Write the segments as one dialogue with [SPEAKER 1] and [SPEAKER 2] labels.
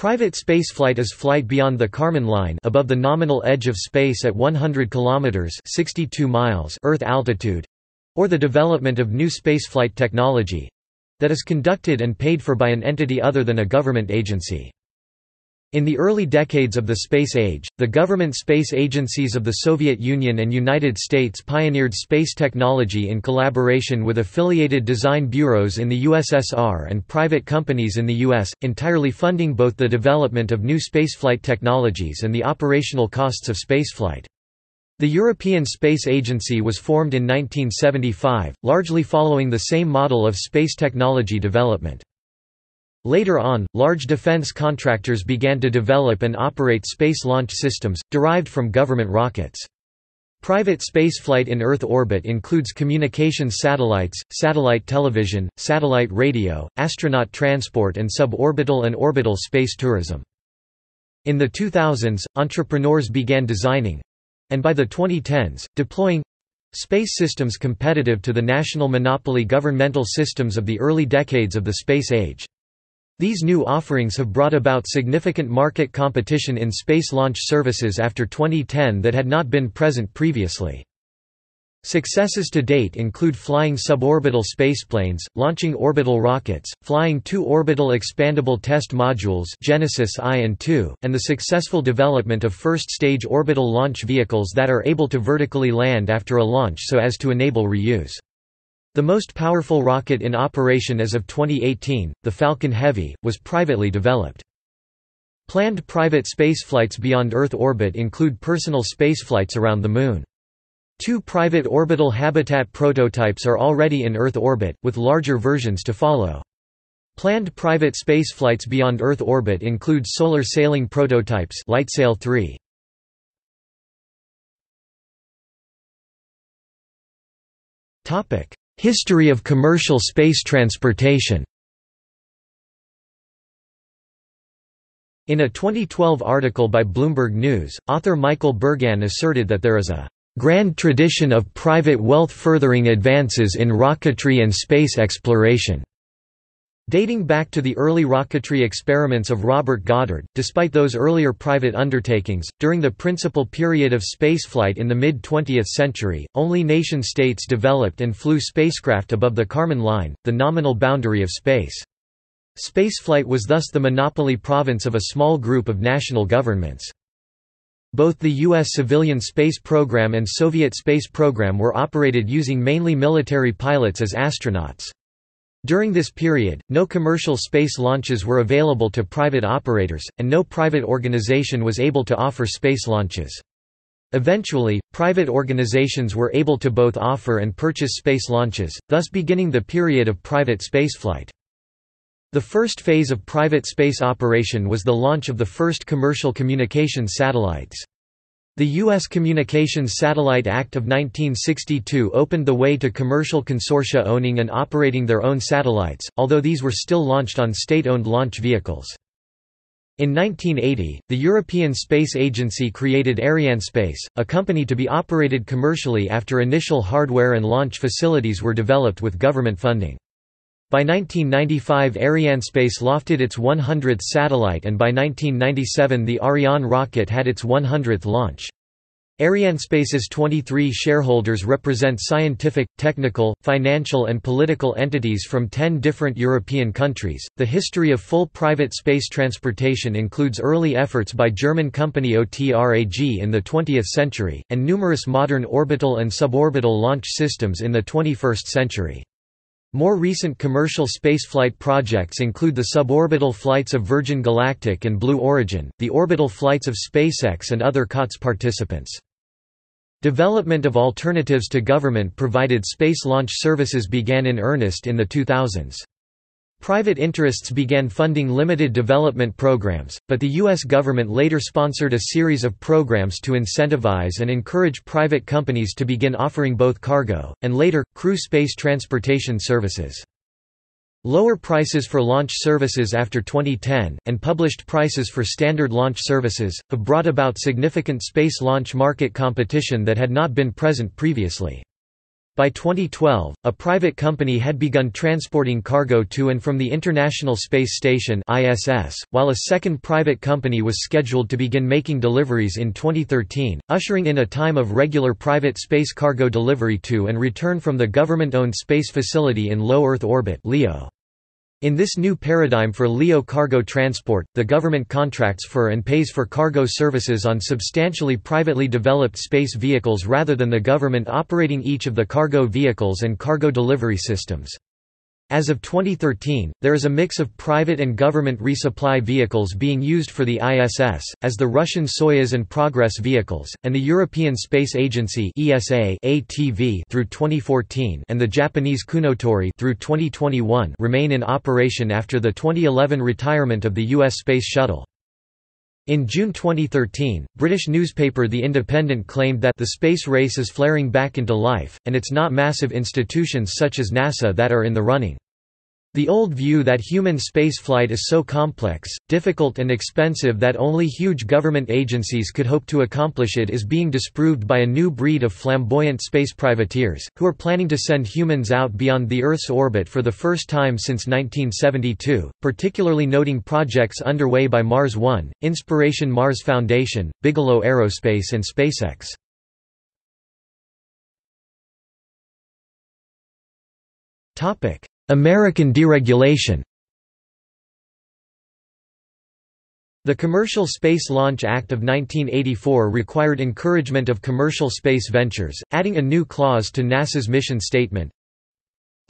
[SPEAKER 1] Private spaceflight is flight beyond the Kármán line above the nominal edge of space at 100 kilometers (62 miles) Earth altitude, or the development of new spaceflight technology that is conducted and paid for by an entity other than a government agency. In the early decades of the space age, the government space agencies of the Soviet Union and United States pioneered space technology in collaboration with affiliated design bureaus in the USSR and private companies in the US, entirely funding both the development of new spaceflight technologies and the operational costs of spaceflight. The European Space Agency was formed in 1975, largely following the same model of space technology development. Later on, large defense contractors began to develop and operate space launch systems, derived from government rockets. Private spaceflight in Earth orbit includes communications satellites, satellite television, satellite radio, astronaut transport and suborbital and orbital space tourism. In the 2000s, entrepreneurs began designing—and by the 2010s, deploying—space systems competitive to the national monopoly governmental systems of the early decades of the space age. These new offerings have brought about significant market competition in space launch services after 2010 that had not been present previously. Successes to date include flying suborbital spaceplanes, launching orbital rockets, flying two orbital expandable test modules Genesis I and II, and the successful development of first-stage orbital launch vehicles that are able to vertically land after a launch so as to enable reuse. The most powerful rocket in operation as of 2018, the Falcon Heavy, was privately developed. Planned private spaceflights beyond Earth orbit include personal spaceflights around the Moon. Two private orbital habitat prototypes are already in Earth orbit, with larger versions to follow. Planned private spaceflights beyond Earth orbit include solar sailing prototypes LightSail 3. History of commercial space transportation In a 2012 article by Bloomberg News, author Michael Bergan asserted that there is a grand tradition of private wealth-furthering advances in rocketry and space exploration. Dating back to the early rocketry experiments of Robert Goddard, despite those earlier private undertakings, during the principal period of spaceflight in the mid-20th century, only nation-states developed and flew spacecraft above the Kármán line, the nominal boundary of space. Spaceflight was thus the monopoly province of a small group of national governments. Both the U.S. civilian space program and Soviet space program were operated using mainly military pilots as astronauts. During this period, no commercial space launches were available to private operators, and no private organization was able to offer space launches. Eventually, private organizations were able to both offer and purchase space launches, thus beginning the period of private spaceflight. The first phase of private space operation was the launch of the first commercial communications satellites. The U.S. Communications Satellite Act of 1962 opened the way to commercial consortia owning and operating their own satellites, although these were still launched on state-owned launch vehicles. In 1980, the European Space Agency created Arianespace, a company to be operated commercially after initial hardware and launch facilities were developed with government funding. By 1995 Arianespace lofted its 100th satellite and by 1997 the Ariane rocket had its 100th launch. Arianespace's 23 shareholders represent scientific, technical, financial, and political entities from 10 different European countries. The history of full private space transportation includes early efforts by German company OTRAG in the 20th century, and numerous modern orbital and suborbital launch systems in the 21st century. More recent commercial spaceflight projects include the suborbital flights of Virgin Galactic and Blue Origin, the orbital flights of SpaceX and other COTS participants. Development of alternatives to government-provided space launch services began in earnest in the 2000s. Private interests began funding limited development programs, but the U.S. government later sponsored a series of programs to incentivize and encourage private companies to begin offering both cargo, and later, crew space transportation services. Lower prices for launch services after 2010, and published prices for standard launch services, have brought about significant space launch market competition that had not been present previously. By 2012, a private company had begun transporting cargo to and from the International Space Station (ISS), while a second private company was scheduled to begin making deliveries in 2013, ushering in a time of regular private space cargo delivery to and return from the government-owned space facility in low Earth orbit (LEO). In this new paradigm for LEO cargo transport, the government contracts for and pays for cargo services on substantially privately developed space vehicles rather than the government operating each of the cargo vehicles and cargo delivery systems. As of 2013, there is a mix of private and government resupply vehicles being used for the ISS, as the Russian Soyuz and Progress vehicles, and the European Space Agency ESA ATV through 2014 and the Japanese Kounotori through 2021 remain in operation after the 2011 retirement of the U.S. Space Shuttle. In June 2013, British newspaper The Independent claimed that the space race is flaring back into life, and it's not massive institutions such as NASA that are in the running. The old view that human spaceflight is so complex, difficult and expensive that only huge government agencies could hope to accomplish it is being disproved by a new breed of flamboyant space privateers, who are planning to send humans out beyond the Earth's orbit for the first time since 1972, particularly noting projects underway by Mars One, Inspiration Mars Foundation, Bigelow Aerospace and SpaceX. American deregulation. The Commercial Space Launch Act of 1984 required encouragement of commercial space ventures, adding a new clause to NASA's mission statement,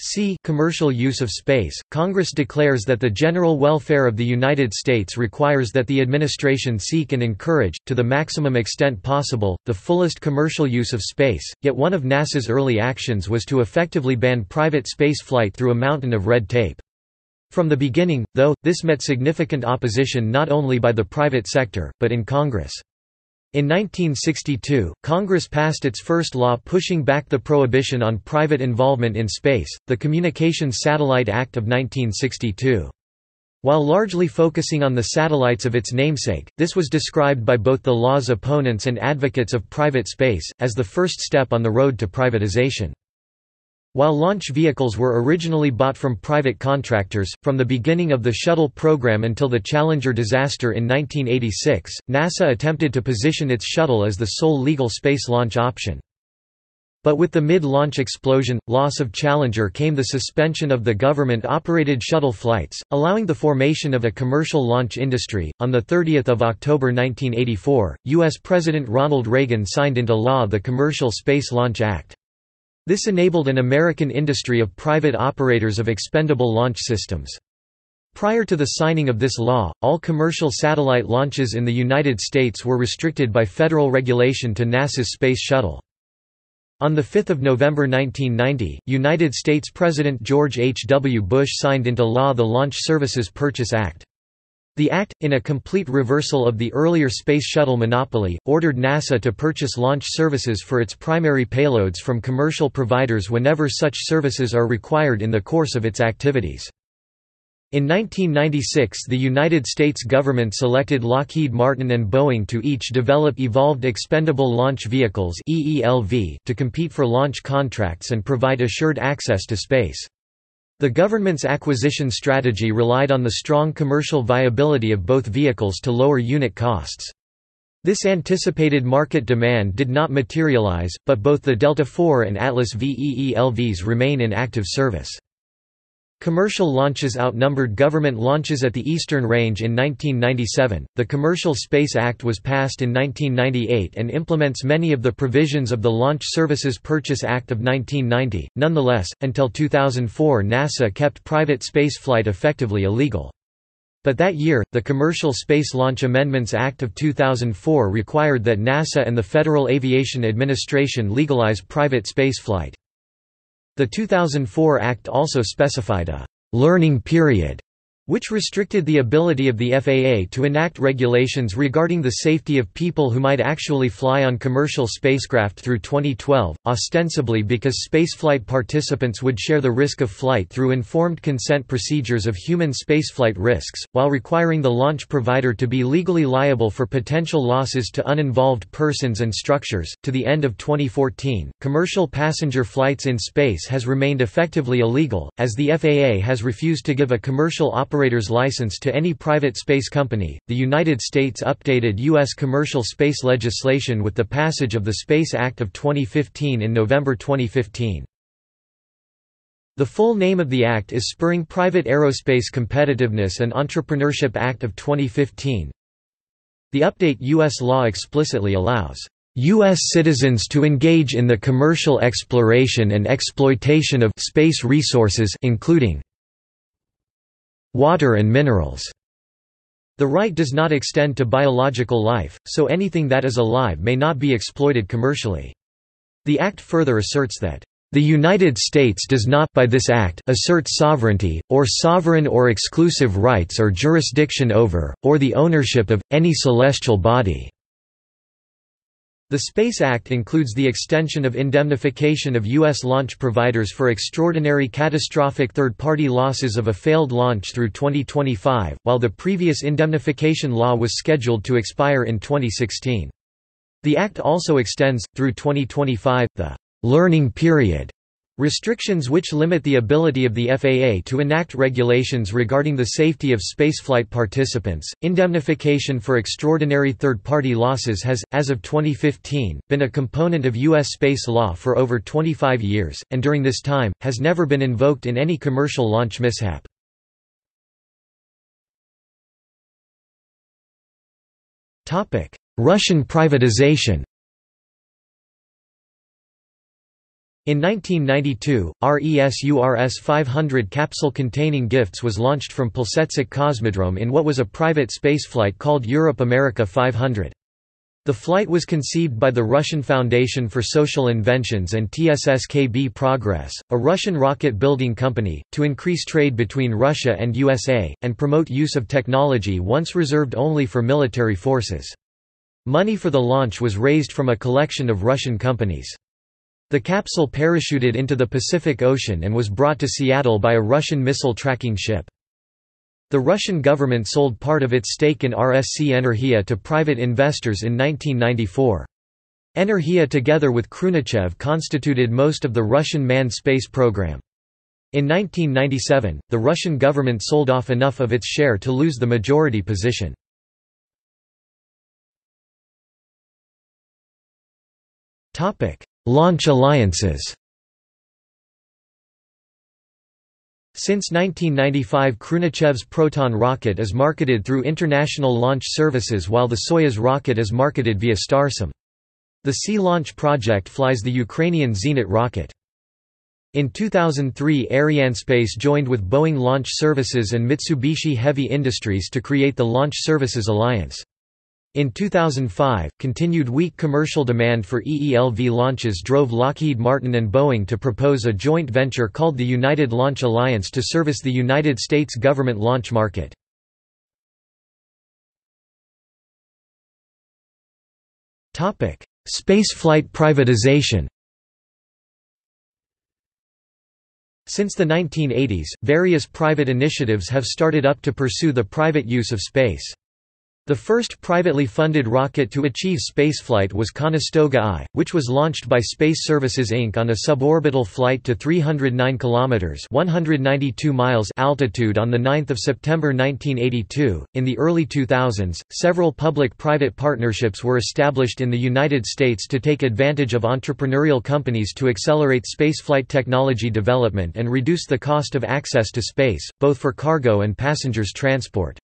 [SPEAKER 1] c commercial use of space, Congress declares that the general welfare of the United States requires that the administration seek and encourage, to the maximum extent possible, the fullest commercial use of space, yet one of NASA's early actions was to effectively ban private space flight through a mountain of red tape. From the beginning, though, this met significant opposition not only by the private sector, but in Congress. In 1962, Congress passed its first law pushing back the prohibition on private involvement in space, the Communications Satellite Act of 1962. While largely focusing on the satellites of its namesake, this was described by both the law's opponents and advocates of private space, as the first step on the road to privatization. While launch vehicles were originally bought from private contractors, from the beginning of the shuttle program until the Challenger disaster in 1986, NASA attempted to position its shuttle as the sole legal space launch option. But with the mid-launch explosion, loss of Challenger came the suspension of the government-operated shuttle flights, allowing the formation of a commercial launch industry. On the 30th of October 1984, U.S. President Ronald Reagan signed into law the Commercial Space Launch Act. This enabled an American industry of private operators of expendable launch systems. Prior to the signing of this law, all commercial satellite launches in the United States were restricted by federal regulation to NASA's Space Shuttle. On 5 November 1990, United States President George H. W. Bush signed into law the Launch Services Purchase Act. The Act, in a complete reversal of the earlier Space Shuttle monopoly, ordered NASA to purchase launch services for its primary payloads from commercial providers whenever such services are required in the course of its activities. In 1996 the United States government selected Lockheed Martin and Boeing to each develop Evolved Expendable Launch Vehicles to compete for launch contracts and provide assured access to space. The government's acquisition strategy relied on the strong commercial viability of both vehicles to lower unit costs. This anticipated market demand did not materialize, but both the Delta IV and Atlas V EELVs remain in active service. Commercial launches outnumbered government launches at the Eastern Range in 1997. The Commercial Space Act was passed in 1998 and implements many of the provisions of the Launch Services Purchase Act of 1990. Nonetheless, until 2004, NASA kept private spaceflight effectively illegal. But that year, the Commercial Space Launch Amendments Act of 2004 required that NASA and the Federal Aviation Administration legalize private spaceflight. The 2004 Act also specified a «learning period» which restricted the ability of the FAA to enact regulations regarding the safety of people who might actually fly on commercial spacecraft through 2012, ostensibly because spaceflight participants would share the risk of flight through informed consent procedures of human spaceflight risks, while requiring the launch provider to be legally liable for potential losses to uninvolved persons and structures. To the end of 2014, commercial passenger flights in space has remained effectively illegal, as the FAA has refused to give a commercial operator operator's license to any private space company. The United States updated U.S. commercial space legislation with the passage of the Space Act of 2015 in November 2015. The full name of the act is Spurring Private Aerospace Competitiveness and Entrepreneurship Act of 2015. The update U.S. law explicitly allows U.S. citizens to engage in the commercial exploration and exploitation of space resources including water and minerals. The right does not extend to biological life, so anything that is alive may not be exploited commercially. The Act further asserts that the United States does not by this act assert sovereignty, or sovereign or exclusive rights or jurisdiction over, or the ownership of, any celestial body." The Space Act includes the extension of indemnification of U.S. launch providers for extraordinary catastrophic third-party losses of a failed launch through 2025, while the previous indemnification law was scheduled to expire in 2016. The Act also extends, through 2025, the «learning period» Restrictions which limit the ability of the FAA to enact regulations regarding the safety of spaceflight participants. Indemnification for extraordinary third party losses has, as of 2015, been a component of U.S. space law for over 25 years, and during this time, has never been invoked in any commercial launch mishap. Russian privatization In 1992, RESURS 500 capsule-containing gifts was launched from Plesetsk Cosmodrome in what was a private spaceflight called Europe-America 500. The flight was conceived by the Russian Foundation for Social Inventions and TSSKB Progress, a Russian rocket-building company, to increase trade between Russia and USA, and promote use of technology once reserved only for military forces. Money for the launch was raised from a collection of Russian companies. The capsule parachuted into the Pacific Ocean and was brought to Seattle by a Russian missile tracking ship. The Russian government sold part of its stake in RSC Energia to private investors in 1994. Energia together with Khrunichev constituted most of the Russian manned space program. In 1997, the Russian government sold off enough of its share to lose the majority position. Launch alliances Since 1995 Khrunichev's Proton rocket is marketed through International Launch Services while the Soyuz rocket is marketed via Starsem. The Sea Launch project flies the Ukrainian Zenit rocket. In 2003 Arianespace joined with Boeing Launch Services and Mitsubishi Heavy Industries to create the Launch Services Alliance. In 2005, continued weak commercial demand for EELV launches drove Lockheed Martin and Boeing to propose a joint venture called the United Launch Alliance to service the United States government launch market. Spaceflight privatization Since the 1980s, various private initiatives have started up to pursue the private use of space. The first privately funded rocket to achieve spaceflight was Conestoga I, which was launched by Space Services Inc. on a suborbital flight to 309 km (192 miles) altitude on the 9th of September 1982. In the early 2000s, several public-private partnerships were established in the United States to take advantage of entrepreneurial companies to accelerate spaceflight technology development and reduce the cost of access to space, both for cargo and passengers transport.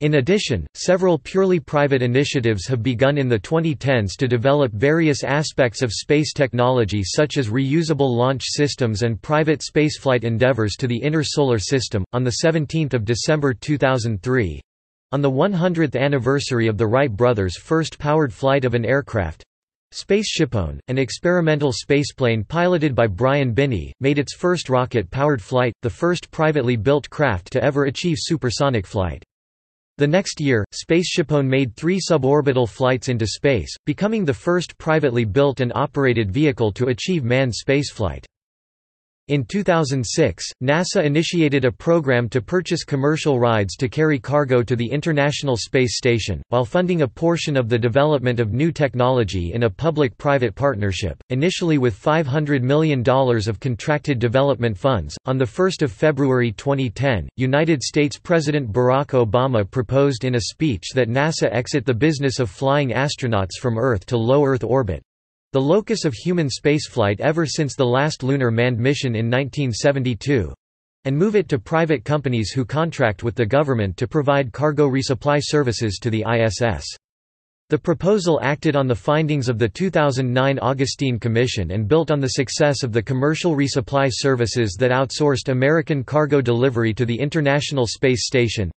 [SPEAKER 1] In addition, several purely private initiatives have begun in the 2010s to develop various aspects of space technology such as reusable launch systems and private spaceflight endeavors to the inner solar system. On the 17th of December 2003, on the 100th anniversary of the Wright brothers' first powered flight of an aircraft, SpaceShipOne, an experimental spaceplane piloted by Brian Binnie, made its first rocket-powered flight, the first privately built craft to ever achieve supersonic flight. The next year, SpaceShipOne made three suborbital flights into space, becoming the first privately built and operated vehicle to achieve manned spaceflight. In 2006, NASA initiated a program to purchase commercial rides to carry cargo to the International Space Station, while funding a portion of the development of new technology in a public-private partnership, initially with $500 million of contracted development funds. On the 1st of February 2010, United States President Barack Obama proposed in a speech that NASA exit the business of flying astronauts from Earth to low Earth orbit, the locus of human spaceflight ever since the last lunar manned mission in 1972 and move it to private companies who contract with the government to provide cargo resupply services to the ISS. The proposal acted on the findings of the 2009 Augustine Commission and built on the success of the commercial resupply services that outsourced American cargo delivery to the International Space Station.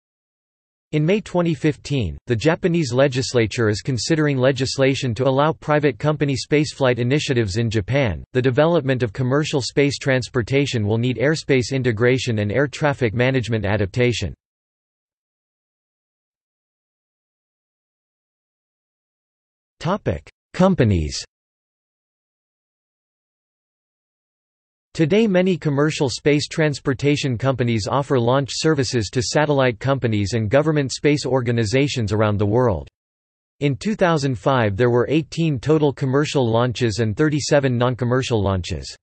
[SPEAKER 1] In May 2015, the Japanese legislature is considering legislation to allow private company spaceflight initiatives in Japan. The development of commercial space transportation will need airspace integration and air traffic management adaptation. Topic: Companies Today many commercial space transportation companies offer launch services to satellite companies and government space organizations around the world. In 2005 there were 18 total commercial launches and 37 non-commercial launches.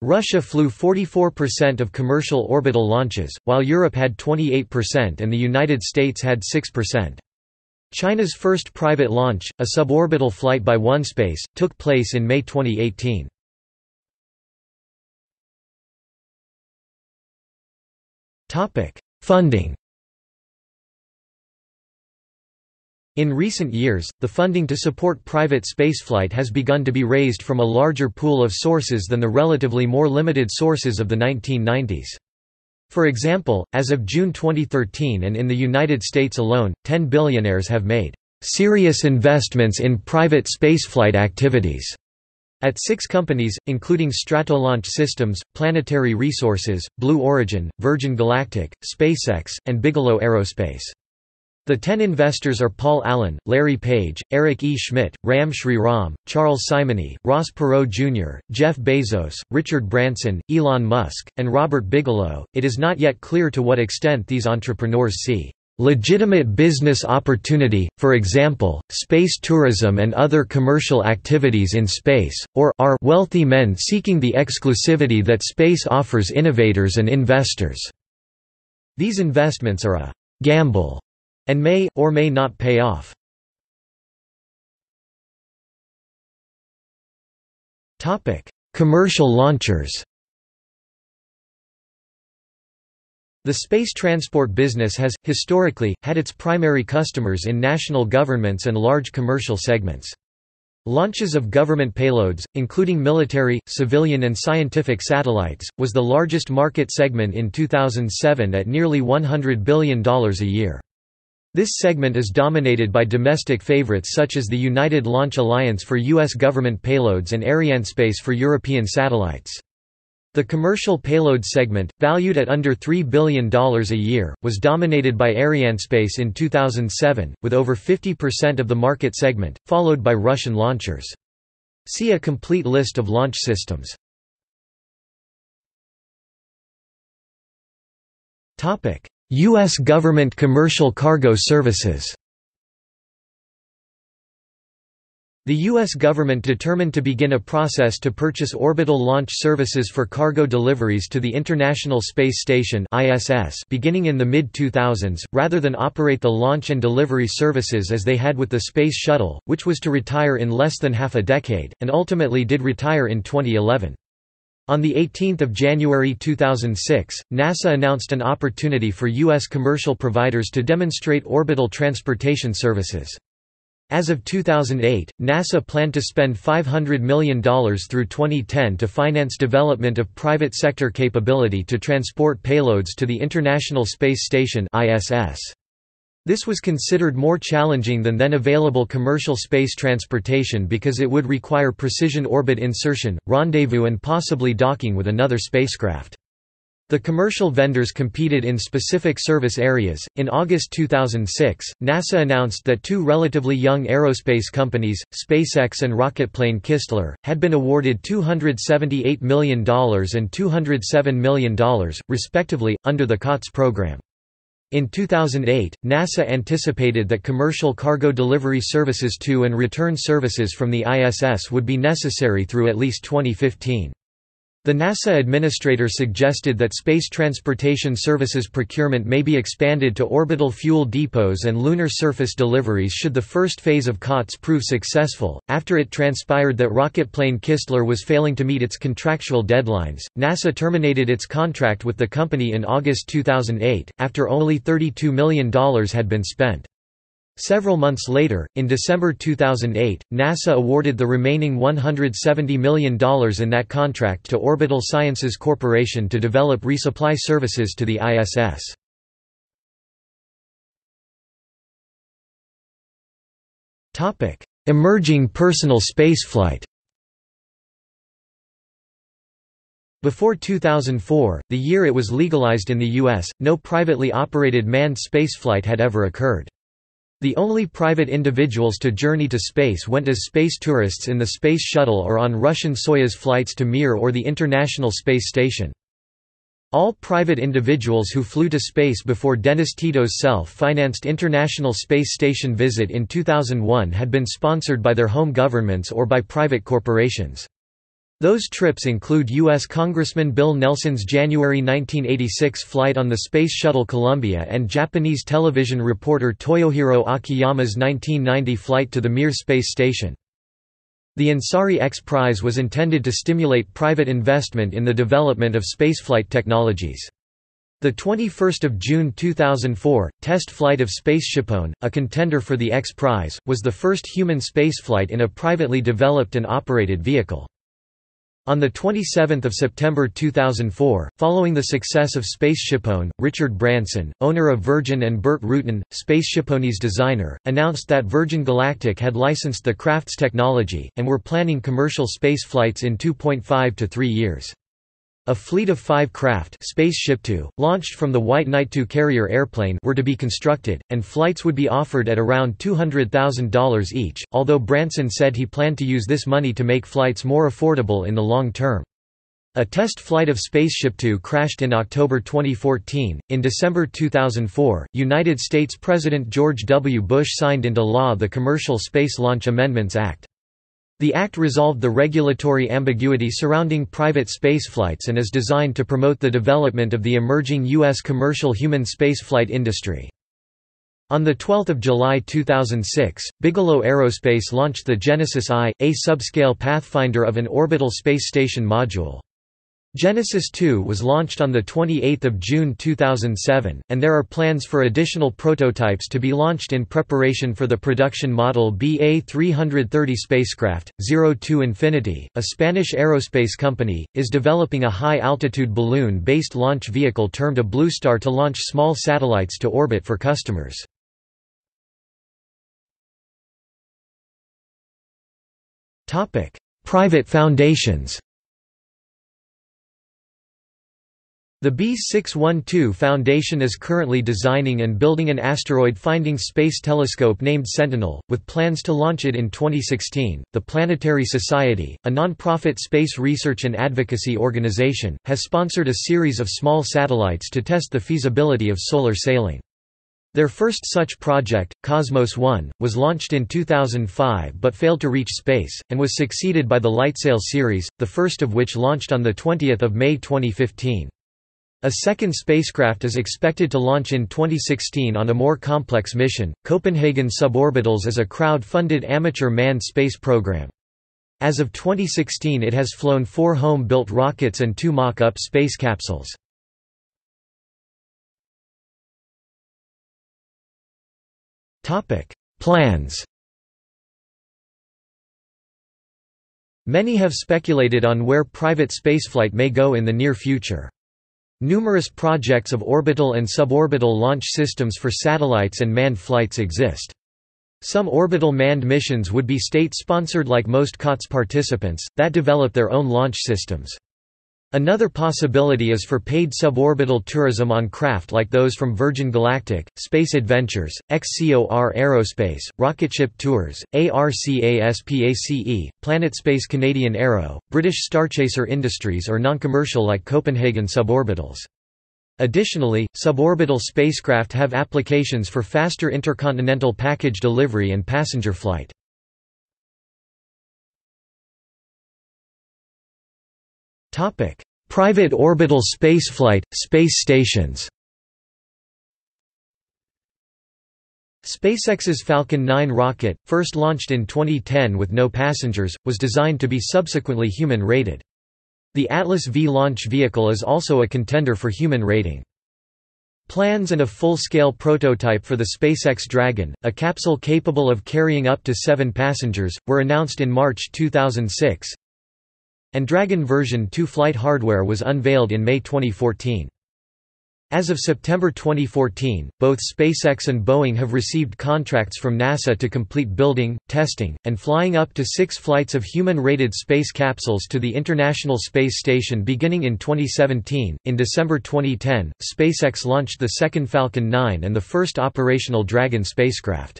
[SPEAKER 1] Russia flew 44% of commercial orbital launches, while Europe had 28% and the United States had 6%. China's first private launch, a suborbital flight by OneSpace, took place in May 2018. Topic: Funding. In recent years, the funding to support private spaceflight has begun to be raised from a larger pool of sources than the relatively more limited sources of the 1990s. For example, as of June 2013 and in the United States alone, 10 billionaires have made serious investments in private spaceflight activities at six companies, including Stratolaunch Systems, Planetary Resources, Blue Origin, Virgin Galactic, SpaceX, and Bigelow Aerospace. The ten investors are Paul Allen, Larry Page, Eric E. Schmidt, Ram Shriram, Charles Simonyi, Ross Perot Jr., Jeff Bezos, Richard Branson, Elon Musk, and Robert Bigelow. It is not yet clear to what extent these entrepreneurs see Legitimate business opportunity, for example, space tourism and other commercial activities in space, or are wealthy men seeking the exclusivity that space offers innovators and investors. These investments are a gamble and may or may not pay off. Topic: Commercial launchers. The space transport business has, historically, had its primary customers in national governments and large commercial segments. Launches of government payloads, including military, civilian and scientific satellites, was the largest market segment in 2007 at nearly $100 billion a year. This segment is dominated by domestic favorites such as the United Launch Alliance for U.S. government payloads and Arianespace for European satellites. The commercial payload segment, valued at under $3 billion a year, was dominated by Arianespace in 2007, with over 50% of the market segment, followed by Russian launchers. See a complete list of launch systems. U.S. government commercial cargo services The U.S. government determined to begin a process to purchase orbital launch services for cargo deliveries to the International Space Station beginning in the mid-2000s, rather than operate the launch and delivery services as they had with the Space Shuttle, which was to retire in less than half a decade, and ultimately did retire in 2011. On 18 January 2006, NASA announced an opportunity for U.S. commercial providers to demonstrate orbital transportation services. As of 2008, NASA planned to spend $500 million through 2010 to finance development of private sector capability to transport payloads to the International Space Station ISS. This was considered more challenging than then available commercial space transportation because it would require precision orbit insertion, rendezvous and possibly docking with another spacecraft. The commercial vendors competed in specific service areas. In August 2006, NASA announced that two relatively young aerospace companies, SpaceX and Rocketplane Kistler, had been awarded $278 million and $207 million, respectively, under the COTS program. In 2008, NASA anticipated that commercial cargo delivery services to and return services from the ISS would be necessary through at least 2015. The NASA administrator suggested that space transportation services procurement may be expanded to orbital fuel depots and lunar surface deliveries should the first phase of COTS prove successful. After it transpired that Rocketplane Kistler was failing to meet its contractual deadlines, NASA terminated its contract with the company in August 2008, after only $32 million had been spent. Several months later, in December 2008, NASA awarded the remaining $170 million in that contract to Orbital Sciences Corporation to develop resupply services to the ISS. Emerging personal spaceflight Before 2004, the year it was legalized in the U.S., no privately operated manned spaceflight had ever occurred. The only private individuals to journey to space went as space tourists in the Space Shuttle or on Russian Soyuz flights to Mir or the International Space Station. All private individuals who flew to space before Dennis Tito's self-financed International Space Station visit in 2001 had been sponsored by their home governments or by private corporations. Those trips include U.S. Congressman Bill Nelson's January 1986 flight on the Space Shuttle Columbia and Japanese television reporter Toyohiro Akiyama's 1990 flight to the Mir space station. The Ansari X Prize was intended to stimulate private investment in the development of spaceflight technologies. The 21st of June 2004 test flight of SpaceShipOne, a contender for the X Prize, was the first human spaceflight in a privately developed and operated vehicle. On 27 September 2004, following the success of SpaceShipOne, Richard Branson, owner of Virgin and Burt Rutan, SpaceShipOne's designer, announced that Virgin Galactic had licensed the craft's technology, and were planning commercial space flights in 2.5 to 3 years. A fleet of five craft SpaceShipTwo, launched from the White Knight II carrier airplane were to be constructed, and flights would be offered at around $200,000 each, although Branson said he planned to use this money to make flights more affordable in the long term. A test flight of SpaceShipTwo crashed in October 2014. In December 2004, United States President George W. Bush signed into law the Commercial Space Launch Amendments Act. The Act resolved the regulatory ambiguity surrounding private spaceflights and is designed to promote the development of the emerging U.S. commercial human spaceflight industry. On 12 July 2006, Bigelow Aerospace launched the Genesis I, a subscale pathfinder of an orbital space station module. Genesis 2 was launched on 28 June 2007, and there are plans for additional prototypes to be launched in preparation for the production model BA-330 spacecraft. Zero to Infinity, a Spanish aerospace company, is developing a high-altitude balloon-based launch vehicle termed a Bloostar to launch small satellites to orbit for customers. Private foundations The B612 Foundation is currently designing and building an asteroid-finding space telescope named Sentinel, with plans to launch it in 2016. The Planetary Society, a non-profit space research and advocacy organization, has sponsored a series of small satellites to test the feasibility of solar sailing. Their first such project, Cosmos 1, was launched in 2005 but failed to reach space, and was succeeded by the LightSail series, the first of which launched on 20 May 2015. A second spacecraft is expected to launch in 2016 on a more complex mission. Copenhagen Suborbitals is a crowd-funded amateur manned space program. As of 2016 it has flown four home-built rockets and two mock-up space capsules. Plans Many have speculated on where private spaceflight may go in the near future. Numerous projects of orbital and suborbital launch systems for satellites and manned flights exist. Some orbital manned missions would be state-sponsored like most COTS participants, that develop their own launch systems. Another possibility is for paid suborbital tourism on craft like those from Virgin Galactic, Space Adventures, XCOR Aerospace, Rocketship Tours, ARCASPACE, PlanetSpace Canadian Aero, British Starchaser Industries or non-commercial like Copenhagen suborbitals. Additionally, suborbital spacecraft have applications for faster intercontinental package delivery and passenger flight. Private orbital spaceflight, space stations. SpaceX's Falcon 9 rocket, first launched in 2010 with no passengers, was designed to be subsequently human-rated. The Atlas V launch vehicle is also a contender for human rating. Plans and a full-scale prototype for the SpaceX Dragon, a capsule capable of carrying up to seven passengers, were announced in March 2006, and Dragon version 2 flight hardware was unveiled in May 2014. As of September 2014, both SpaceX and Boeing have received contracts from NASA to complete building, testing, and flying up to six flights of human-rated space capsules to the International Space Station beginning in 2017. In December 2010, SpaceX launched the second Falcon 9 and the first operational Dragon spacecraft.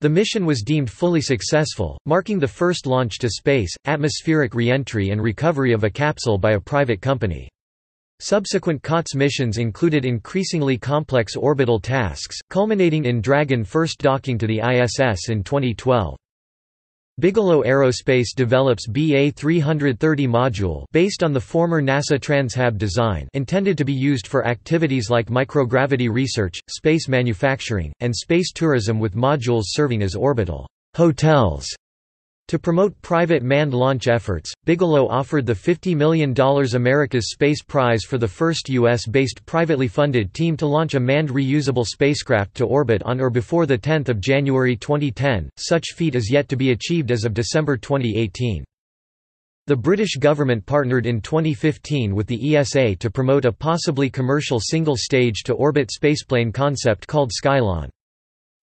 [SPEAKER 1] The mission was deemed fully successful, marking the first launch to space, atmospheric re-entry and recovery of a capsule by a private company. Subsequent COTS missions included increasingly complex orbital tasks, culminating in Dragon first docking to the ISS in 2012. Bigelow Aerospace develops BA-330 module based on the former NASA Transhab design intended to be used for activities like microgravity research, space manufacturing, and space tourism with modules serving as orbital hotels to promote private manned launch efforts, Bigelow offered the $50 million America's Space Prize for the first U.S.-based privately funded team to launch a manned reusable spacecraft to orbit on or before 10 January 2010, such feat is yet to be achieved as of December 2018. The British government partnered in 2015 with the ESA to promote a possibly commercial single-stage to orbit spaceplane concept called Skylon.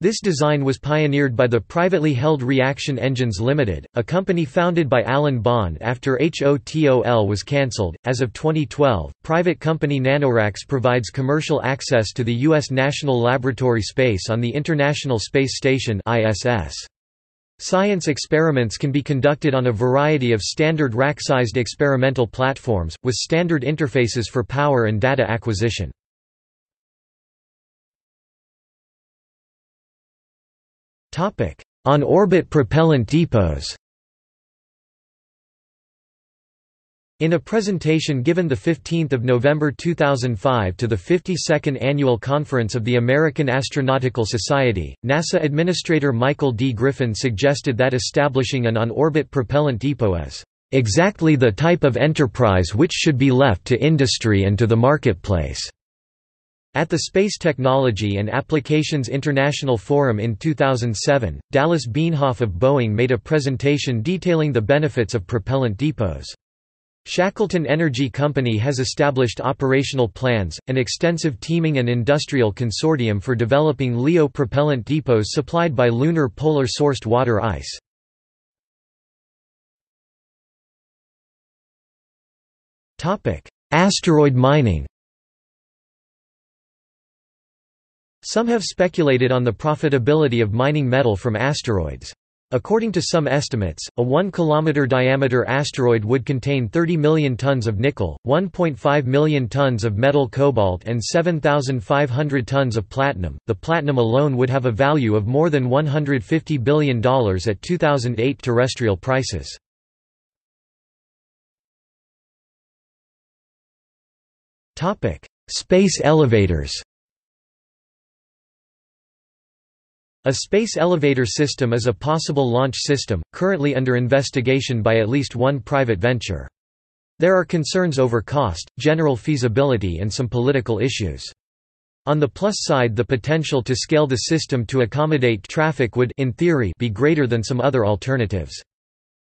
[SPEAKER 1] This design was pioneered by the privately held Reaction Engines Limited, a company founded by Alan Bond after HOTOL was cancelled. As of 2012, private company NanoRacks provides commercial access to the U.S. National Laboratory space on the International Space Station (ISS). Science experiments can be conducted on a variety of standard rack-sized experimental platforms, with standard interfaces for power and data acquisition. On-orbit propellant depots In a presentation given 15 November 2005 to the 52nd Annual Conference of the American Astronautical Society, NASA Administrator Michael D. Griffin suggested that establishing an on-orbit propellant depot is "...exactly the type of enterprise which should be left to industry and to the marketplace." At the Space Technology and Applications International Forum in 2007, Dallas Bienhoff of Boeing made a presentation detailing the benefits of propellant depots. Shackleton Energy Company has established operational plans, an extensive teaming and industrial consortium for developing LEO propellant depots supplied by lunar polar-sourced water ice. Asteroid mining Some have speculated on the profitability of mining metal from asteroids. According to some estimates, a 1 km diameter asteroid would contain 30 million tons of nickel, 1.5 million tons of metal cobalt and 7,500 tons of platinum. The platinum alone would have a value of more than $150 billion at 2008 terrestrial prices. Space elevators A space elevator system is a possible launch system, currently under investigation by at least one private venture. There are concerns over cost, general feasibility and some political issues. On the plus side the potential to scale the system to accommodate traffic would in theory be greater than some other alternatives.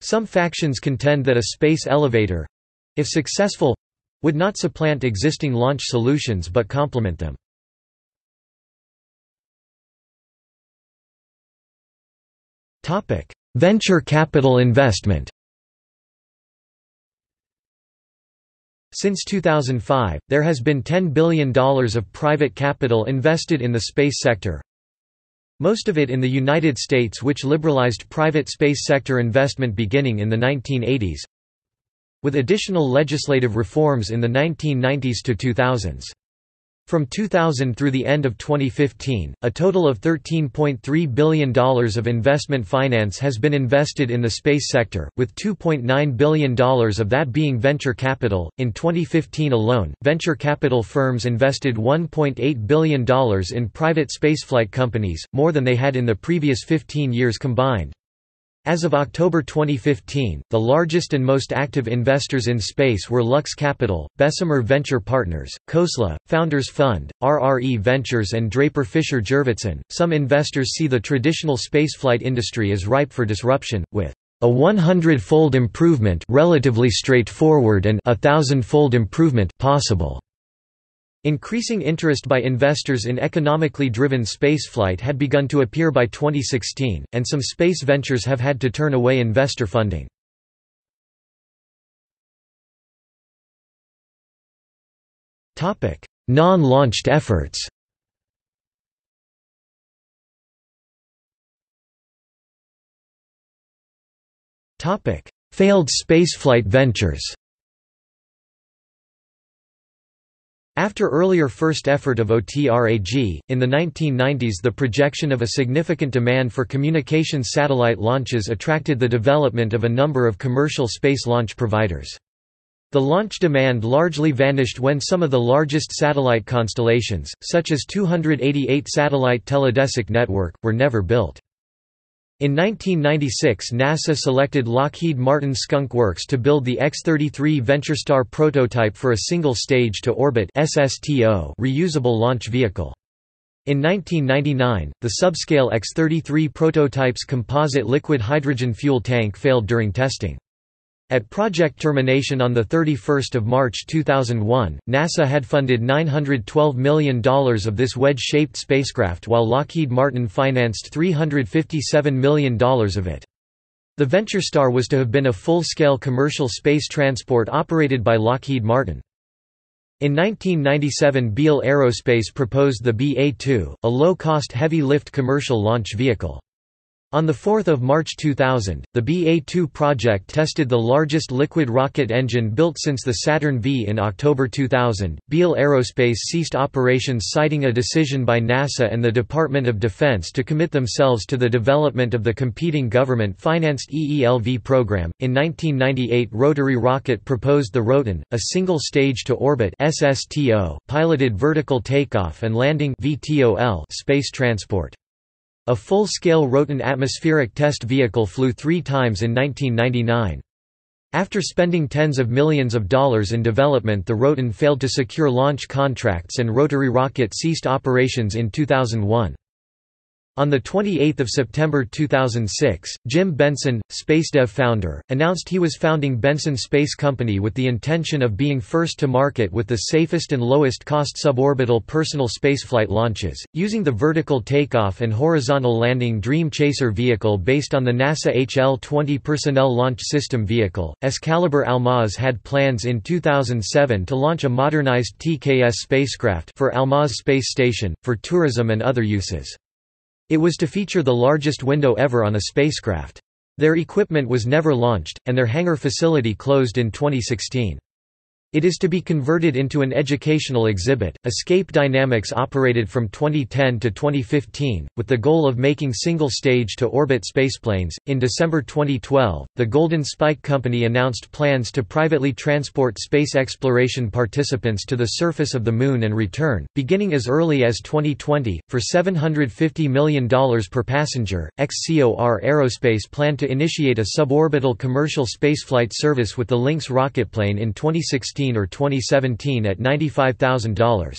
[SPEAKER 1] Some factions contend that a space elevator—if successful, would not supplant existing launch solutions but complement them. Venture capital investment. Since 2005, there has been $10 billion of private capital invested in the space sector, most of it in the United States which liberalized private space sector investment beginning in the 1980s, with additional legislative reforms in the 1990s to 2000s. From 2000 through the end of 2015, a total of $13.3 billion of investment finance has been invested in the space sector, with $2.9 billion of that being venture capital. In 2015 alone, venture capital firms invested $1.8 billion in private spaceflight companies, more than they had in the previous 15 years combined. As of October 2015, the largest and most active investors in space were Lux Capital, Bessemer Venture Partners, Khosla, Founders Fund, RRE Ventures, and Draper Fisher Jurvetson. Some investors see the traditional spaceflight industry as ripe for disruption, with a 100-fold improvement relatively straightforward and a thousand-fold improvement possible. Increasing interest by investors in economically driven spaceflight had begun to appear by 2016, and some space ventures have had to turn away investor funding. Non-launched efforts. Failed spaceflight ventures After earlier first effort of OTRAG, in the 1990s the projection of a significant demand for communications satellite launches attracted the development of a number of commercial space launch providers. The launch demand largely vanished when some of the largest satellite constellations, such as 288 satellite Teledesic network, were never built. In 1996 NASA selected Lockheed Martin Skunk Works to build the X-33 VentureStar prototype for a single stage-to-orbit reusable launch vehicle. In 1999, the subscale X-33 prototype's composite liquid hydrogen fuel tank failed during testing. At project termination on 31 March 2001, NASA had funded $912 million of this wedge-shaped spacecraft while Lockheed Martin financed $357 million of it. The VentureStar was to have been a full-scale commercial space transport operated by Lockheed Martin. In 1997 Beale Aerospace proposed the BA-2, a low-cost heavy-lift commercial launch vehicle. On 4 March 2000, the BA-2 project tested the largest liquid rocket engine built since the Saturn V. In October 2000, Beale Aerospace ceased operations citing a decision by NASA and the Department of Defense to commit themselves to the development of the competing government-financed EELV program. In 1998 Rotary Rocket proposed the Roton, a single stage-to-orbit SSTO, piloted vertical takeoff and landing VTOL space transport. A full-scale Roton atmospheric test vehicle flew three times in 1999. After spending tens of millions of dollars in development the Roton failed to secure launch contracts and Rotary Rocket ceased operations in 2001. On 28 September 2006, Jim Benson, SpaceDev founder, announced he was founding Benson Space Company with the intention of being first to market with the safest and lowest cost suborbital personal spaceflight launches, using the vertical takeoff and horizontal landing Dream Chaser vehicle based on the NASA HL-20 Personnel Launch System vehicle. Excalibur Almaz had plans in 2007 to launch a modernized TKS spacecraft for Almaz Space Station, for tourism and other uses. It was to feature the largest window ever on a spacecraft. Their equipment was never launched, and their hangar facility closed in 2016. It is to be converted into an educational exhibit. Escape Dynamics operated from 2010 to 2015, with the goal of making single stage to orbit spaceplanes. In December 2012, the Golden Spike Company announced plans to privately transport space exploration participants to the surface of the Moon and return, beginning as early as 2020, for $750 million per passenger. XCOR Aerospace planned to initiate a suborbital commercial spaceflight service with the Lynx rocketplane in 2016 2016 or 2017 at $95,000.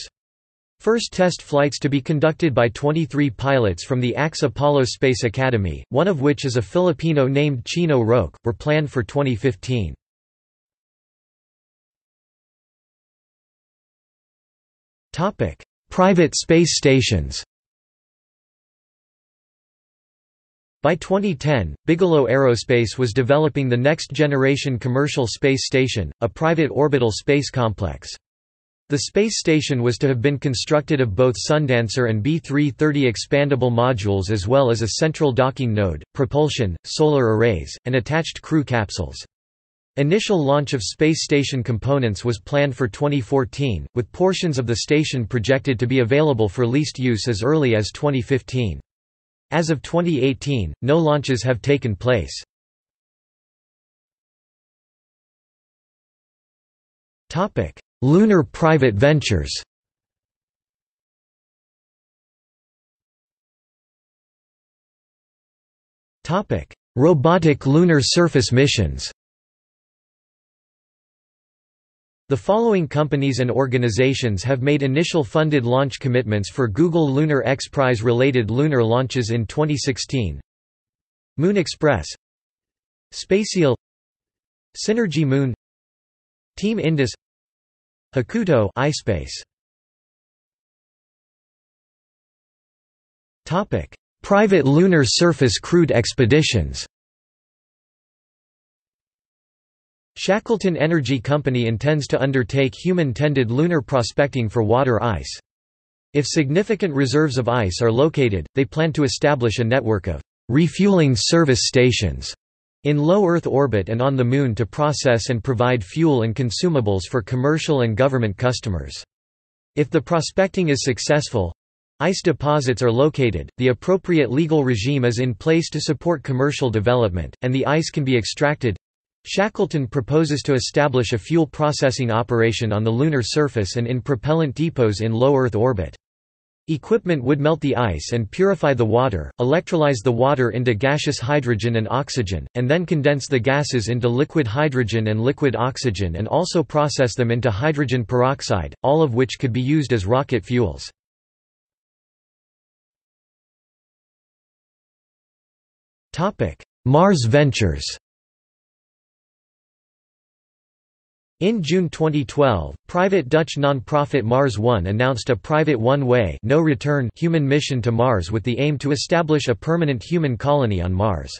[SPEAKER 1] First test flights to be conducted by 23 pilots from the AXE Apollo Space Academy, one of which is a Filipino named Chino Roque, were planned for 2015. Private space stations By 2010, Bigelow Aerospace was developing the next-generation commercial space station, a private orbital space complex. The space station was to have been constructed of both Sundancer and B-330 expandable modules as well as a central docking node, propulsion, solar arrays, and attached crew capsules. Initial launch of space station components was planned for 2014, with portions of the station projected to be available for leased use as early as 2015. As of 2018, no launches have taken place. Lunar private ventures. Robotic lunar surface missions The following companies and organizations have made initial funded launch commitments for Google Lunar X Prize-related lunar launches in 2016. Moon Express SpaceIL Synergy Moon Team Indus Hakuto iSpace Topic: Private lunar surface crewed expeditions Shackleton Energy Company intends to undertake human-tended lunar prospecting for water ice. If significant reserves of ice are located, they plan to establish a network of refueling service stations in low Earth orbit and on the Moon to process and provide fuel and consumables for commercial and government customers. If the prospecting is successful, ice deposits are located, the appropriate legal regime is in place to support commercial development, and the ice can be extracted, Shackleton proposes to establish a fuel processing operation on the lunar surface and in propellant depots in low Earth orbit. Equipment would melt the ice and purify the water, electrolyze the water into gaseous hydrogen and oxygen, and then condense the gases into liquid hydrogen and liquid oxygen and also process them into hydrogen peroxide, all of which could be used as rocket fuels. Mars Ventures In June 2012, private Dutch non-profit Mars One announced a private one-way no return human mission to Mars with the aim to establish a permanent human colony on Mars.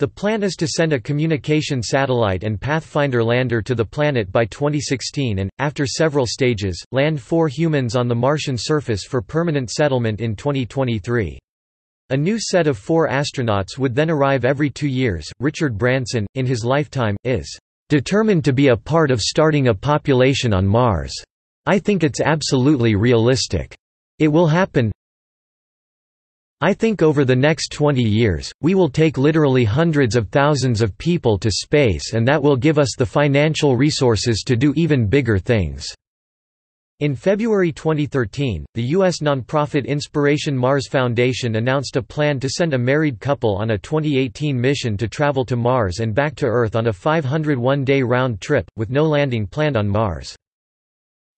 [SPEAKER 1] The plan is to send a communication satellite and Pathfinder lander to the planet by 2016 and, after several stages, land four humans on the Martian surface for permanent settlement in 2023. A new set of four astronauts would then arrive every two years. Richard Branson, in his lifetime, is determined to be a part of starting a population on Mars. I think it's absolutely realistic. It will happen. I think over the next 20 years, we will take literally hundreds of thousands of people to space and that will give us the financial resources to do even bigger things. In February 2013, the U.S. nonprofit Inspiration Mars Foundation announced a plan to send a married couple on a 2018 mission to travel to Mars and back to Earth on a 501-day round trip, with no landing planned on Mars.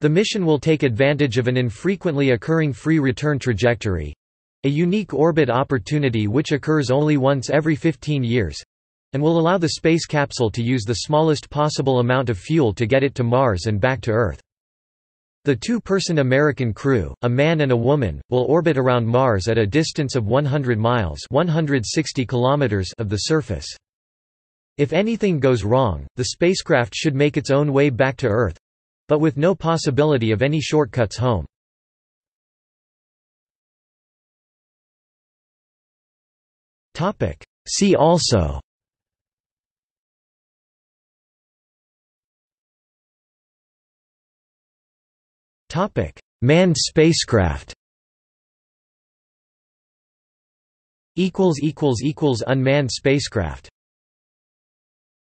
[SPEAKER 1] The mission will take advantage of an infrequently occurring free return trajectory—a unique orbit opportunity which occurs only once every 15 years—and will allow the space capsule to use the smallest possible amount of fuel to get it to Mars and back to Earth. The two-person American crew, a man and a woman, will orbit around Mars at a distance of 100 miles 160 kilometers of the surface. If anything goes wrong, the spacecraft should make its own way back to Earth—but with no possibility of any shortcuts home. See also Manned spacecraft Unmanned spacecraft